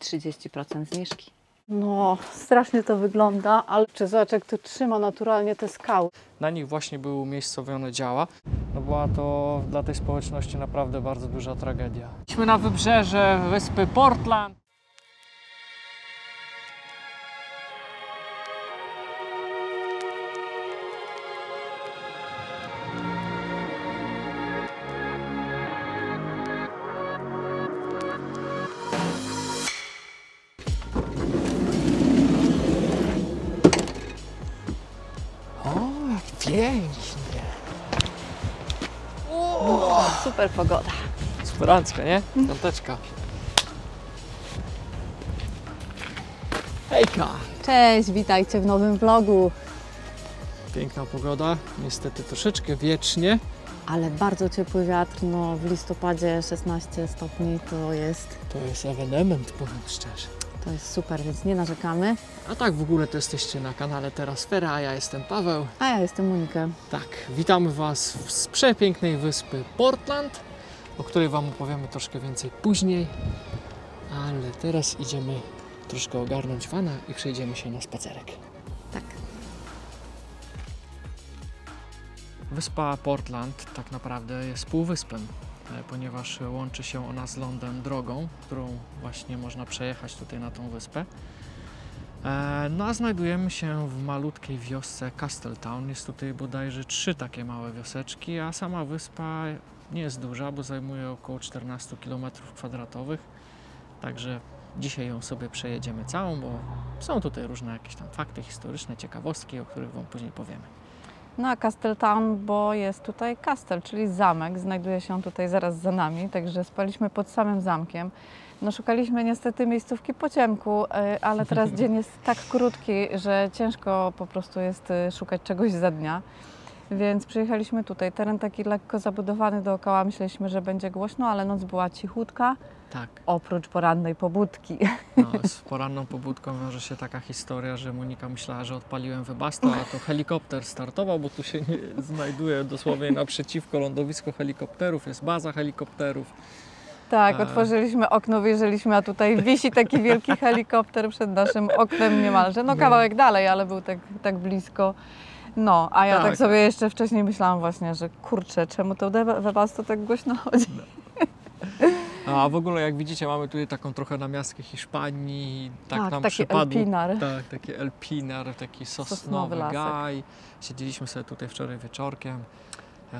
30% zniżki. No, strasznie to wygląda, ale czy zobacz, jak tu trzyma naturalnie te skały. Na nich właśnie były umiejscowione działa. No była to dla tej społeczności naprawdę bardzo duża tragedia. Byliśmy na wybrzeże wyspy Portland. Super pogoda. Superancka, nie? Piąteczka. Hejka! Cześć, witajcie w nowym vlogu. Piękna pogoda, niestety troszeczkę wiecznie. Ale bardzo ciepły wiatr, no w listopadzie 16 stopni to jest, To jest ewenement, powiem szczerze. To jest super, więc nie narzekamy. A tak w ogóle to jesteście na kanale Terasfera, a ja jestem Paweł. A ja jestem Monika. Tak, witamy Was z przepięknej wyspy Portland, o której Wam opowiemy troszkę więcej później. Ale teraz idziemy troszkę ogarnąć wana i przejdziemy się na spacerek. Tak. Wyspa Portland tak naprawdę jest półwyspem, ponieważ łączy się ona z lądem drogą, którą właśnie można przejechać tutaj na tą wyspę. E, No a znajdujemy się w malutkiej wiosce Castletown. Jest tutaj bodajże trzy takie małe wioseczki, a sama wyspa nie jest duża, bo zajmuje około 14 km kwadratowych. Także dzisiaj ją sobie przejedziemy całą, bo są tutaj różne jakieś tam fakty historyczne, ciekawostki, o których Wam później powiemy. No a Castletown, bo jest tutaj kastel, czyli zamek, znajduje się tutaj zaraz za nami, także spaliśmy pod samym zamkiem. No szukaliśmy niestety miejscówki po ciemku, y, ale teraz dzień jest tak krótki, że ciężko po prostu jest y, szukać czegoś za dnia. Więc przyjechaliśmy tutaj. Teren taki lekko zabudowany dookoła. Myśleliśmy, że będzie głośno, ale noc była cichutka, Tak. oprócz porannej pobudki. No, z poranną pobudką wiąże się taka historia, że Monika myślała, że odpaliłem wybasto, a to helikopter startował, bo tu się nie znajduje dosłownie naprzeciwko lądowisko helikopterów, jest baza helikopterów. Tak, A. otworzyliśmy okno, wyjrzeliśmy, a tutaj wisi taki wielki helikopter przed naszym oknem niemalże. No No. kawałek dalej, ale był tak, tak blisko. No, a ja tak, Tak. sobie jeszcze wcześniej myślałam właśnie, że kurczę, czemu to we- Webasto tak głośno chodzi? A w ogóle jak widzicie mamy tutaj taką trochę namiastkę Hiszpanii, tak, Tak, nam taki przypadło. Elpinar. Tak, taki elpinar, taki Sosnowy sosnowy gaj. Siedzieliśmy sobie tutaj wczoraj wieczorkiem, e,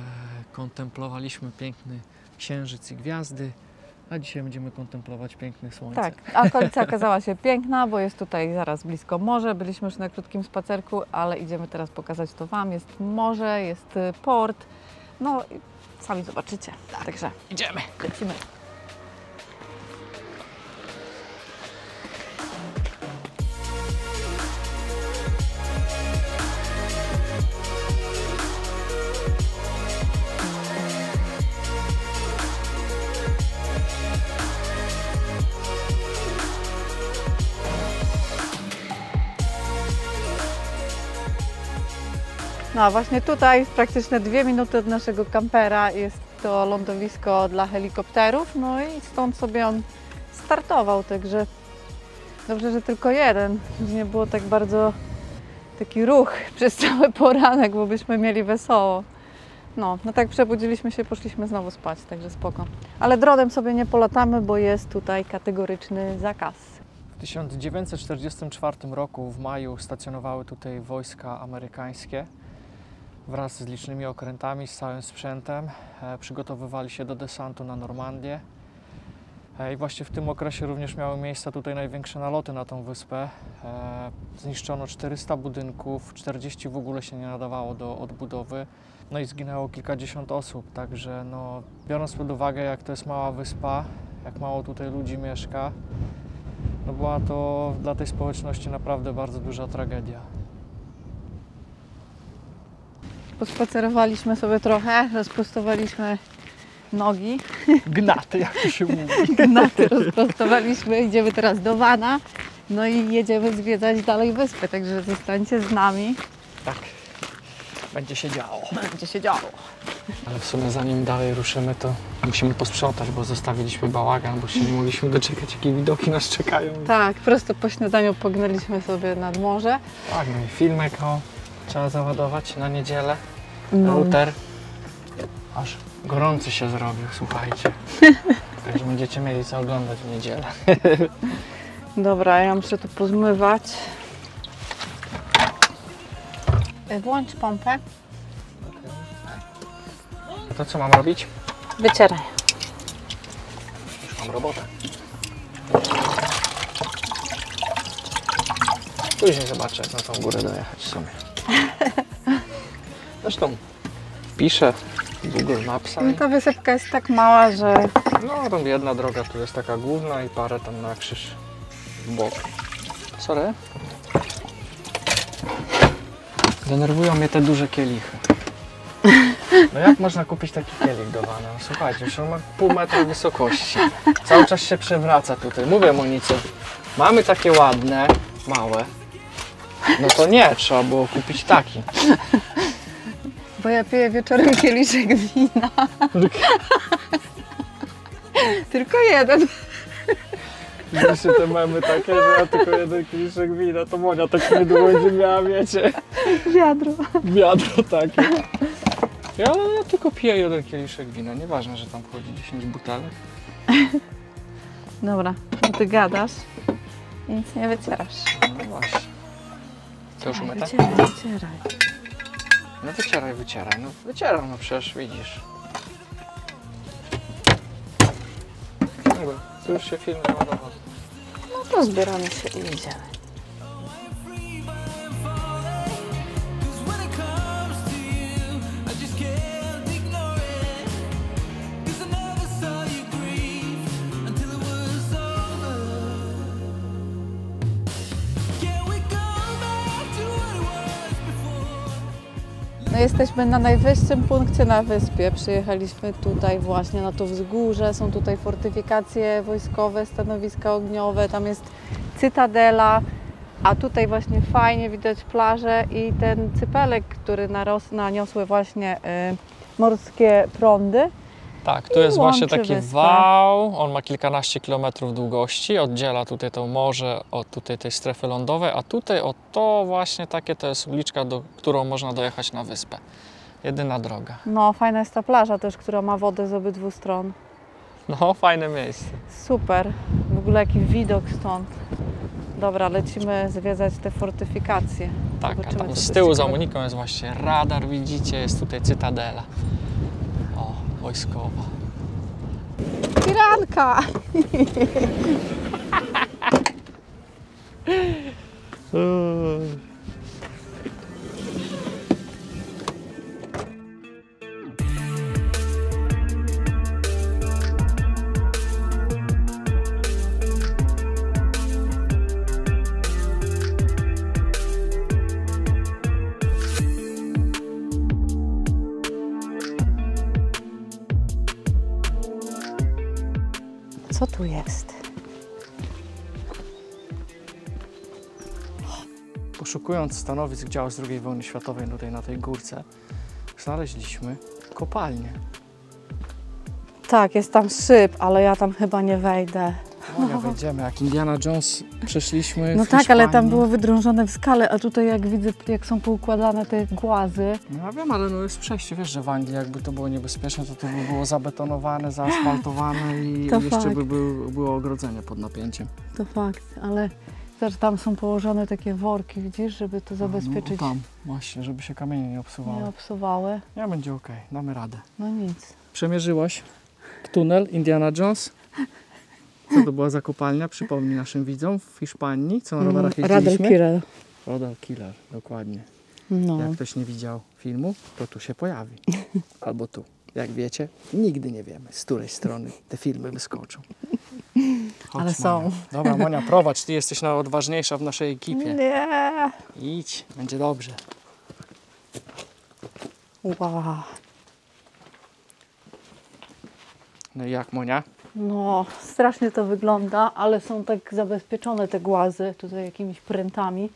kontemplowaliśmy piękny księżyc i gwiazdy, a dzisiaj będziemy kontemplować piękne słońce. Tak, a okolica okazała się piękna, bo jest tutaj zaraz blisko morze. Byliśmy już na krótkim spacerku, ale idziemy teraz pokazać to Wam. Jest morze, jest port. No, i sami zobaczycie. Także Idziemy! lecimy. No właśnie tutaj, praktycznie dwie minuty od naszego kampera jest to lądowisko dla helikopterów, no i stąd sobie on startował, także dobrze, że tylko jeden, że nie było tak bardzo taki ruch przez cały poranek, bo byśmy mieli wesoło. No, no tak przebudziliśmy się, poszliśmy znowu spać, także spoko. Ale dronem sobie nie polatamy, bo jest tutaj kategoryczny zakaz. W 1944 roku w maju stacjonowały tutaj wojska amerykańskie wraz z licznymi okrętami, z całym sprzętem. E, przygotowywali się do desantu na Normandię. E, I właśnie w tym okresie również miały miejsce tutaj największe naloty na tą wyspę. E, zniszczono 400 budynków, 40 w ogóle się nie nadawało do odbudowy. No i zginęło kilkadziesiąt osób, także no, biorąc pod uwagę jak to jest mała wyspa, jak mało tutaj ludzi mieszka, no była to dla tej społeczności naprawdę bardzo duża tragedia. Pospacerowaliśmy sobie trochę, rozprostowaliśmy nogi, Gnaty, jak to się mówi. gnaty rozprostowaliśmy, idziemy teraz do Wana, no i jedziemy zwiedzać dalej wyspę, także zostańcie z nami, Tak, będzie się działo. będzie się działo. Ale w sumie zanim dalej ruszymy, to musimy posprzątać, bo zostawiliśmy bałagan, bo się nie mogliśmy doczekać, jakie widoki nas czekają. Tak, prosto po śniadaniu pognaliśmy sobie nad morze. Tak, no i filmek o, trzeba załadować na niedzielę. No. Router. Aż gorący się zrobił, słuchajcie. Także będziecie mieli co oglądać w niedzielę. Dobra, ja muszę tu pozmywać. E, Włącz pompę. To co mam robić? Wycieraj. Już mam robotę. Później zobaczę, jak na tą górę dojechać sobie. Zresztą piszę Google Mapsa No ta wysypka jest tak mała, że no tam jedna droga tu jest taka główna i parę tam na krzyż w bok. Sorry. Denerwują mnie te duże kielichy. No jak można kupić taki kielich do wana? Słuchajcie, już on ma pół metra wysokości. Cały czas się przewraca tutaj. Mówię Monice, mamy takie ładne, małe. No to nie, trzeba było kupić taki. Bo ja piję wieczorem kieliszek wina. Tylko jeden. Jeszcze te mamy takie, że ja tylko jeden kieliszek wina, to Monia tak niedługo będzie miała, wiecie, Wiadro. wiadro takie. Ja, ale ja tylko piję jeden kieliszek wina, nieważne, że tam wchodzi 10 butelek. Dobra, ty gadasz i nic nie wycierasz. No właśnie. To już umyte? Wycieraj, wycieraj. No wycieraj, wycieraj. No wycieram, no przecież widzisz. Dobra, to już się film załadował. No to zbieramy się i idziemy. Jesteśmy na najwyższym punkcie na wyspie. Przyjechaliśmy tutaj właśnie na to wzgórze. Są tutaj fortyfikacje wojskowe, stanowiska ogniowe, tam jest cytadela, a tutaj właśnie fajnie widać plażę i ten cypelek, który naros, naniosły właśnie y, morskie prądy. Tak, tu jest właśnie taki wyspę. wał. On ma kilkanaście kilometrów długości. Oddziela tutaj to morze od tutaj tej strefy lądowej, a tutaj o to właśnie takie to jest uliczka, do, którą można dojechać na wyspę. Jedyna droga. No, fajna jest ta plaża też, która ma wodę z obydwu stron. No, fajne miejsce. Super. W ogóle jaki widok stąd. Dobra, lecimy zwiedzać te fortyfikacje. Tak, a Zobaczymy, tam co z tyłu za. Moniką jest właśnie radar, widzicie, jest tutaj cytadela. O, wojskowa. Piranka! Co Poszukując stanowisk działu z II wojny światowej tutaj na tej górce, znaleźliśmy kopalnię. Tak, jest tam szyb, ale ja tam chyba nie wejdę. No nie wejdziemy, jak Indiana Jones przeszliśmy No tak, ale tam było wydrążone w skale, a tutaj jak widzę, jak są poukładane te głazy. No ja wiem, ale no jest przejście, wiesz, że w Anglii jakby to było niebezpieczne, to to by było zabetonowane, zaasfaltowane i To jeszcze fakt. by był, było ogrodzenie pod napięciem. To fakt, ale też tam są położone takie worki, widzisz, żeby to zabezpieczyć, No, tam, właśnie, żeby się kamienie nie obsuwały. nie obsuwały. Ja będzie ok, damy radę. No nic. Przemierzyłaś tunel Indiana Jones? Co to była za kopalnia? Przypomnij naszym widzom w Hiszpanii, co na rowerach Mm, jeździliśmy. Kirill. Radar Killer, dokładnie. No. Jak ktoś nie widział filmu, to tu się pojawi. Albo tu. Jak wiecie, nigdy nie wiemy, z której strony te filmy wyskoczą. Chodź, Ale są. Monia. Dobra, Monia, prowadź, ty jesteś najodważniejsza w naszej ekipie. Nie. Idź, będzie dobrze. Wow. No i jak, Monia? No, strasznie to wygląda, ale są tak zabezpieczone te głazy tutaj jakimiś prętami.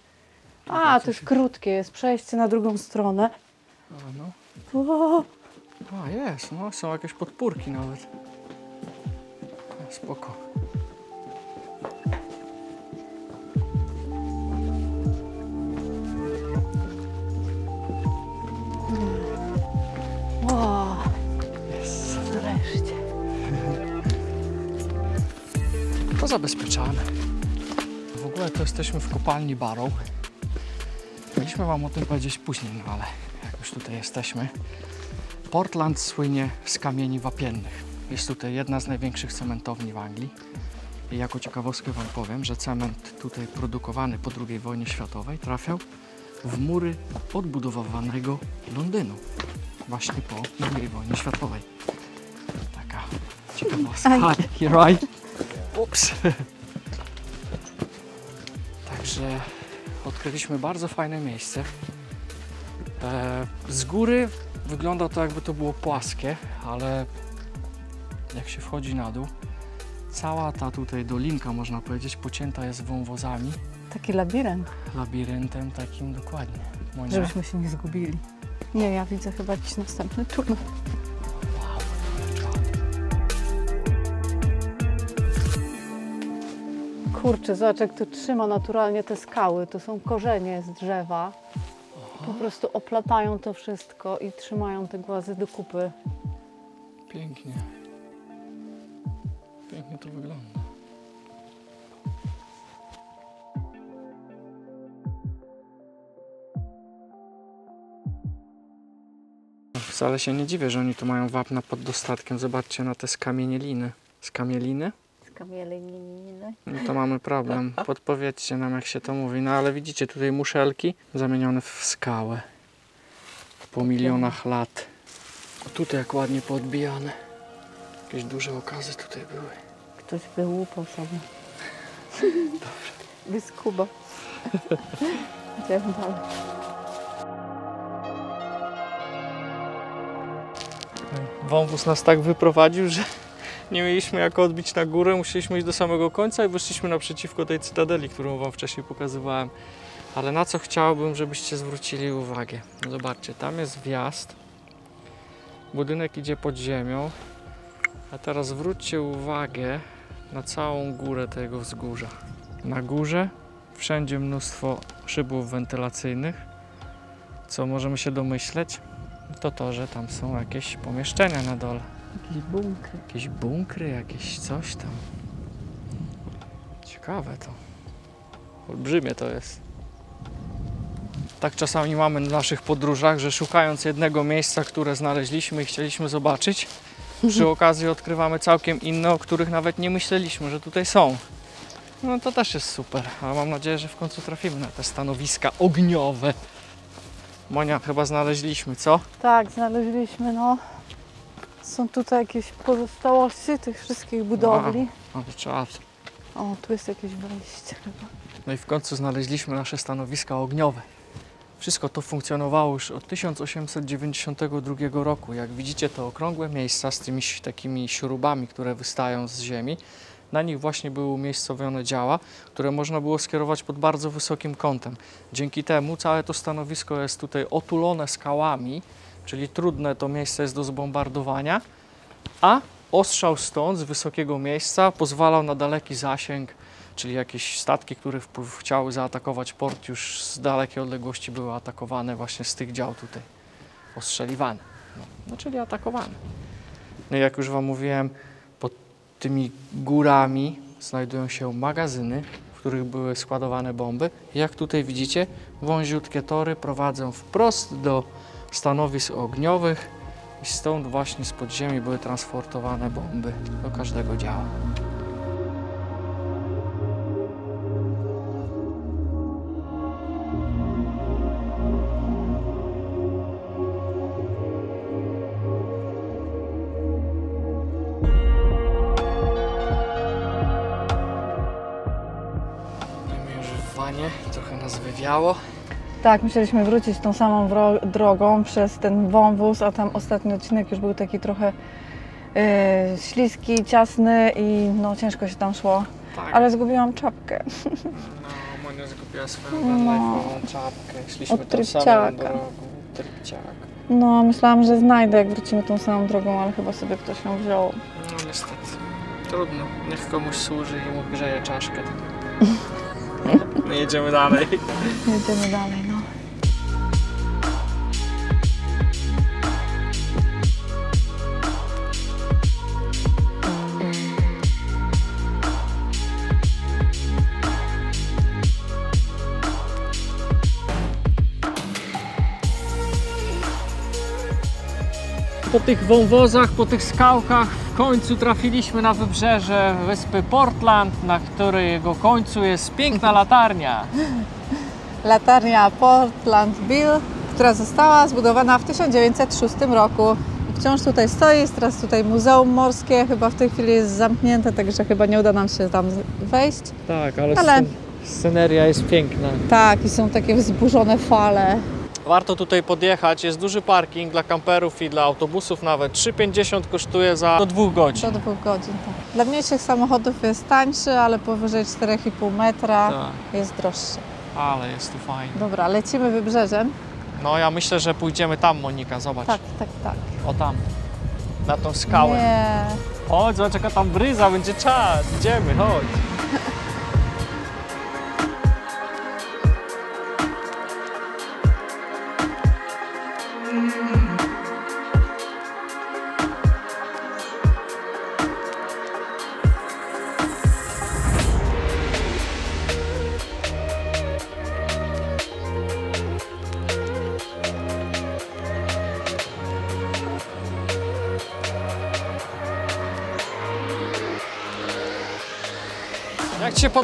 A, to jest krótkie, jest przejście na drugą stronę. O, no. O, A, jest, no, są jakieś podpórki nawet. A, Spoko. To zabezpieczane. W ogóle to jesteśmy w kopalni Barrow. Mieliśmy Wam o tym powiedzieć później, no ale jak już tutaj jesteśmy. Portland słynie z kamieni wapiennych. Jest tutaj jedna z największych cementowni w Anglii. I jako ciekawostkę Wam powiem, że cement tutaj produkowany po II wojnie światowej trafiał w mury odbudowywanego Londynu. Właśnie po II wojnie światowej. Taka ciekawostka. Hi, you're right. Ups. Także odkryliśmy bardzo fajne miejsce. E, z góry wygląda to jakby to było płaskie, ale jak się wchodzi na dół, cała ta tutaj dolinka, można powiedzieć, pocięta jest wąwozami, Taki labirynt, labiryntem takim dokładnie. Monia, żebyśmy się nie zgubili. Nie, ja widzę chyba jakiś następny tunel. Kurczę, zobacz jak tu trzyma naturalnie te skały. To są korzenie z drzewa. Po prostu oplatają to wszystko i trzymają te głazy do kupy. Pięknie. Pięknie to wygląda. Wcale się nie dziwię, że oni tu mają wapna pod dostatkiem. Zobaczcie na te skamieniliny. Skamieliny? No to mamy problem. Podpowiedzcie nam, jak się to mówi. No ale widzicie tutaj muszelki zamienione w skałę. Po milionach lat. Tutaj jak ładnie podbijane. Jakieś duże okazy tutaj były. Ktoś wyłupał sobie. Wyskuba. Idziemy dalej. Wąwóz nas tak wyprowadził, że nie mieliśmy jak odbić na górę, musieliśmy iść do samego końca i wyszliśmy naprzeciwko tej cytadeli, którą Wam wcześniej pokazywałem. Ale na co chciałbym, żebyście zwrócili uwagę? Zobaczcie, tam jest wjazd. Budynek idzie pod ziemią. A teraz zwróćcie uwagę na całą górę tego wzgórza. Na górze wszędzie mnóstwo szybów wentylacyjnych. Co możemy się domyśleć? To to, że tam są jakieś pomieszczenia na dole. Jakiś bunkry. Jakieś bunkry, jakieś coś tam. Ciekawe to. Olbrzymie to jest. Tak czasami mamy w naszych podróżach, że szukając jednego miejsca, które znaleźliśmy i chcieliśmy zobaczyć, przy okazji odkrywamy całkiem inne, o których nawet nie myśleliśmy, że tutaj są. No to też jest super, ale mam nadzieję, że w końcu trafimy na te stanowiska ogniowe. Monia, chyba znaleźliśmy, co? Tak, znaleźliśmy, no. Są tutaj jakieś pozostałości tych wszystkich budowli. Ale trzeba O, tu jest jakieś wejście chyba. No i w końcu znaleźliśmy nasze stanowiska ogniowe. Wszystko to funkcjonowało już od 1892 roku. Jak widzicie, to okrągłe miejsca z tymi takimi śrubami, które wystają z ziemi. Na nich właśnie były umiejscowione działa, które można było skierować pod bardzo wysokim kątem. Dzięki temu całe to stanowisko jest tutaj otulone skałami, czyli trudne to miejsce jest do zbombardowania, a ostrzał stąd z wysokiego miejsca pozwalał na daleki zasięg czyli jakieś statki, które chciały zaatakować port, już z dalekiej odległości były atakowane właśnie z tych dział tutaj, ostrzeliwane. No, no czyli atakowane. No jak już Wam mówiłem, pod tymi górami znajdują się magazyny, w których były składowane bomby. Jak tutaj widzicie, wąziutkie tory prowadzą wprost do stanowisk ogniowych i stąd właśnie z podziemi były transportowane bomby do każdego działa. Trochę nas wywiało. Tak, musieliśmy wrócić tą samą drogą przez ten wąwóz, a tam ostatni odcinek już był taki trochę e, śliski, ciasny i no ciężko się tam szło. Tak, Ale zgubiłam czapkę. no, Monia zgubiła swoją No. no. czapkę. Szliśmy Od tą samą drogą. Trypciak. No, myślałam, że znajdę, jak wrócimy tą samą drogą, ale chyba sobie ktoś ją wziął. No niestety. Trudno. Niech komuś służy i mu grzeje czaszkę. My jedziemy dalej. Jedziemy dalej, Po tych wąwozach, po tych skałkach w końcu trafiliśmy na wybrzeże wyspy Portland, na której jego końcu jest piękna latarnia. Latarnia Portland Bill, która została zbudowana w 1906 roku. Wciąż tutaj stoi, jest teraz tutaj Muzeum Morskie, chyba w tej chwili jest zamknięte, także chyba nie uda nam się tam wejść. Tak, ale, Ale- scen- sceneria jest piękna. Tak, i są takie wzburzone fale. Warto tutaj podjechać, jest duży parking dla kamperów i dla autobusów nawet. 3,50 kosztuje za do dwóch godzin. Do dwóch godzin. Tak. Dla mniejszych samochodów jest tańszy, ale powyżej 4,5 metra Tak, jest droższy. ale jest tu fajnie. Dobra, lecimy wybrzeżem. No ja myślę, że pójdziemy tam Monika, zobacz. Tak, tak, tak. O tam. Na tą skałę. Nie. Chodź, zobacz jaka tam bryza, będzie czas. Idziemy, chodź.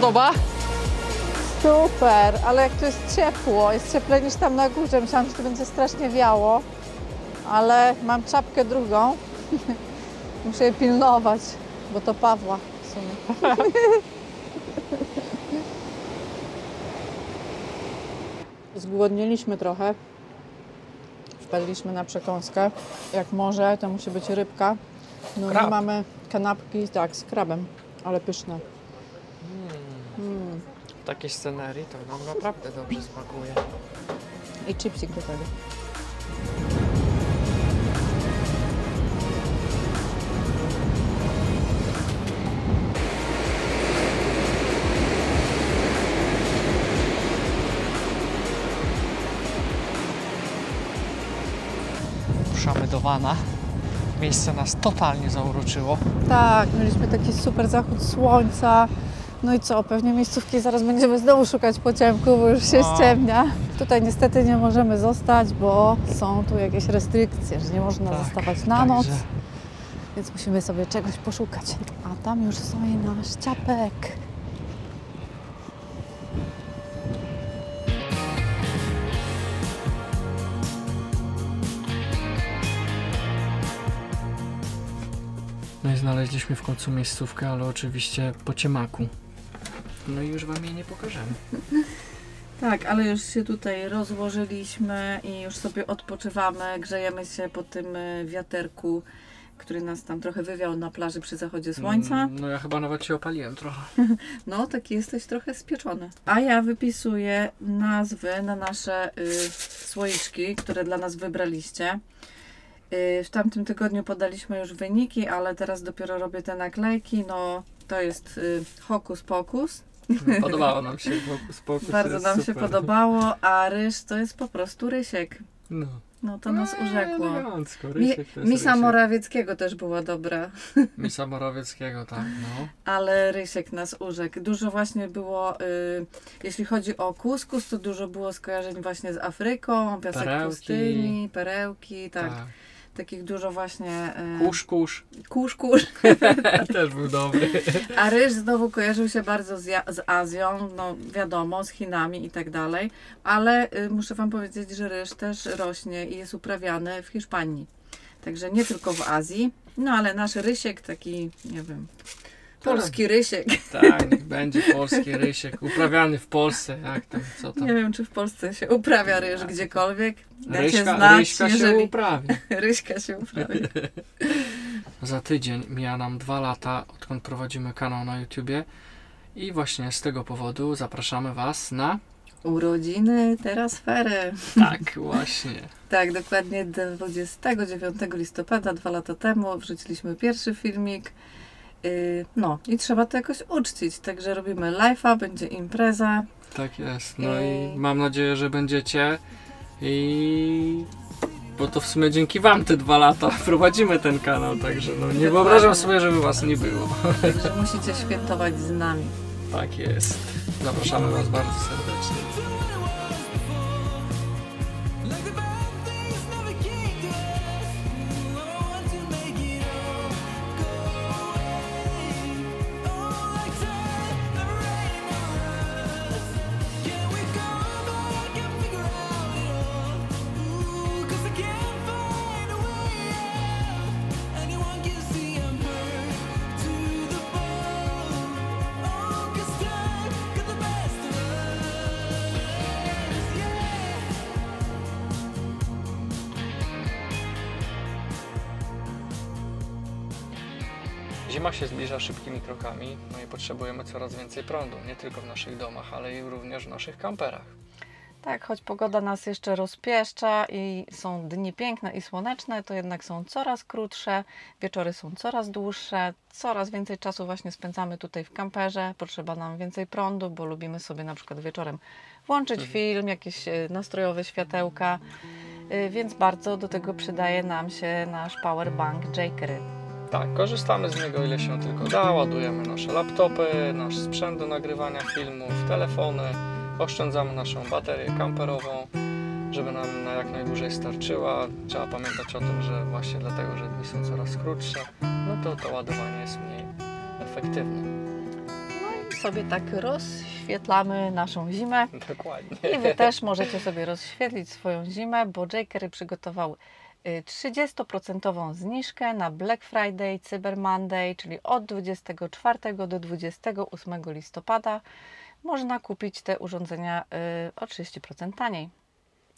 podoba? Super, ale jak tu jest ciepło, jest cieplej niż tam na górze. Myślałam, że to będzie strasznie wiało, ale mam czapkę drugą. Muszę jej pilnować, bo to Pawła w sumie. Zgłodniliśmy trochę. Wpadliśmy na przekąskę. Jak może, to musi być rybka. No Krab. mamy kanapki, tak, z krabem, ale pyszne. Mm. W takiej scenerii to nam naprawdę dobrze smakuje. I chipsik do tego. Ruszamy do Wana. Miejsce nas totalnie zauroczyło. Tak, mieliśmy taki super zachód słońca. No i co, pewnie miejscówki zaraz będziemy znowu szukać po ciemku, bo już się No. ściemnia. Tutaj niestety nie możemy zostać, bo są tu jakieś restrykcje, że nie można Tak, zostawać na noc, także- więc musimy sobie czegoś poszukać. A tam już stoi nasz ciapek. No i znaleźliśmy w końcu miejscówkę, ale oczywiście po ciemaku. No i już Wam jej nie pokażemy. Tak, ale już się tutaj rozłożyliśmy i już sobie odpoczywamy, grzejemy się po tym y, wiaterku, który nas tam trochę wywiał na plaży przy zachodzie słońca. Mm, No ja chyba nawet się opaliłem trochę. No, taki jesteś trochę spieczony. A ja wypisuję nazwy na nasze y, słoiczki, które dla nas wybraliście. Y, w tamtym tygodniu podaliśmy już wyniki, ale teraz dopiero robię te naklejki. No, to jest y, hokus pokus. Podobało nam się Pokus. Bardzo nam się super. podobało, a ryż to jest po prostu rysiek. No. No, to nas urzekło. Mi, Misa. Morawieckiego też była dobra, Misa Morawieckiego, tak, no. ale Rysiek nas urzekł. Dużo właśnie było, y, jeśli chodzi o kuskus, to dużo było skojarzeń właśnie z Afryką, piasek Perełki. pustyni, perełki, tak. Takich dużo właśnie... Y, Kusz, kusz. Kusz, kusz. Też był dobry. A ryż znowu kojarzył się bardzo z, z Azją, no wiadomo, z Chinami i tak dalej, ale y, muszę Wam powiedzieć, że ryż też rośnie i jest uprawiany w Hiszpanii. Także nie tylko w Azji, no ale nasz rysiek taki, nie wiem, polski rysiek. Tak, niech będzie polski rysiek, uprawiany w Polsce, jak tam, co tam. Nie wiem, czy w Polsce się uprawia ryż gdziekolwiek. Dajcie Ryśka, znać, ryśka się jeżeli uprawi. ryśka się uprawia. Za tydzień mija nam dwa lata, odkąd prowadzimy kanał na YouTubie i właśnie z tego powodu zapraszamy Was na Urodziny terasfery. Tak, właśnie. Tak, dokładnie 29 listopada, dwa lata temu, wrzuciliśmy pierwszy filmik. Yy, No i trzeba to jakoś uczcić, także robimy live'a, będzie impreza. Tak jest. No Ej. i mam nadzieję, że będziecie i bo to w sumie dzięki wam te dwa lata prowadzimy ten kanał, także no nie wyobrażam sobie, żeby was nie było. Także musicie świętować z nami. Tak jest. Zapraszamy was bardzo serdecznie. Zima się zbliża szybkimi krokami, no i potrzebujemy coraz więcej prądu, nie tylko w naszych domach, ale i również w naszych kamperach. Tak, choć pogoda nas jeszcze rozpieszcza i są dni piękne i słoneczne, to jednak są coraz krótsze, wieczory są coraz dłuższe, coraz więcej czasu właśnie spędzamy tutaj w kamperze, potrzeba nam więcej prądu, bo lubimy sobie na przykład wieczorem włączyć film, jakieś e, nastrojowe światełka, e, więc bardzo do tego przydaje nam się nasz powerbank Jakery. Tak, korzystamy z niego ile się tylko da, ładujemy nasze laptopy, nasz sprzęt do nagrywania filmów, telefony, oszczędzamy naszą baterię kamperową, żeby nam na jak najdłużej starczyła. Trzeba pamiętać o tym, że właśnie dlatego, że dni są coraz krótsze, no to to ładowanie jest mniej efektywne. No i sobie tak rozświetlamy naszą zimę. Dokładnie. I Wy też możecie sobie rozświetlić swoją zimę, bo Jakery przygotował y, 30% zniżkę na Black Friday, Cyber Monday, czyli od 24 do 28 listopada. Można kupić te urządzenia y, o 30% taniej.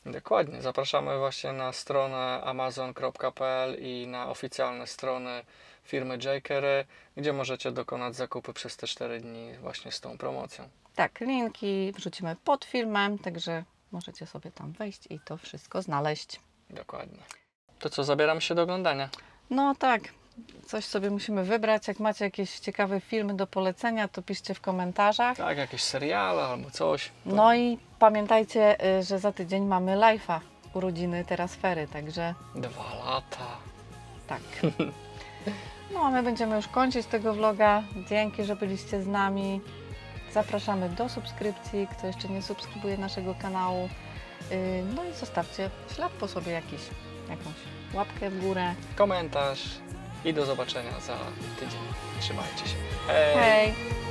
Dokładnie. Zapraszamy właśnie na stronę amazon.pl i na oficjalne strony firmy Jakery, gdzie możecie dokonać zakupy przez te 4 dni właśnie z tą promocją. Tak, linki wrzucimy pod filmem, także możecie sobie tam wejść i to wszystko znaleźć. Dokładnie. To co, zabieramy się do oglądania. No tak, coś sobie musimy wybrać. Jak macie jakieś ciekawe filmy do polecenia, to piszcie w komentarzach. Tak, jakieś seriale albo coś. To No i pamiętajcie, y, że za tydzień mamy live'a urodziny Terasfery, także Dwa lata. tak. No a my będziemy już kończyć tego vloga. Dzięki, że byliście z nami. Zapraszamy do subskrypcji, kto jeszcze nie subskrybuje naszego kanału. Y, No i zostawcie ślad po sobie jakiś, jakąś łapkę w górę. Komentarz i do zobaczenia za tydzień. Trzymajcie się. Hej. Hej!